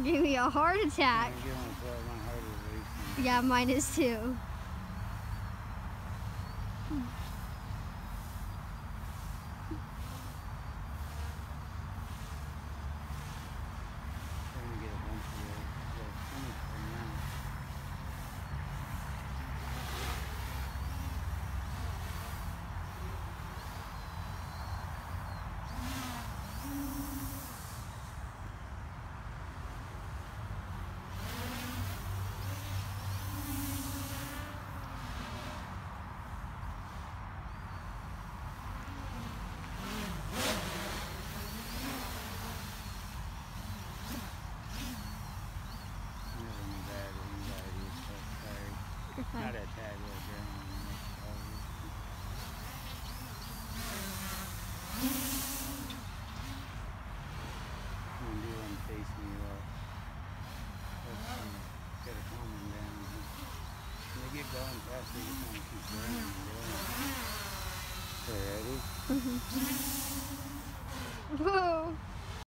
Give me a heart attack. I get on the floor, my heart is racing. Yeah, mine is too. You're fine. Not a tad little adrenaline. that's all. One face me up. Gotta calm down. When they get going fast, they just want to keep going and going. Okay, ready? Whoa.